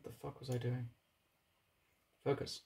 What the fuck was I doing? Focus.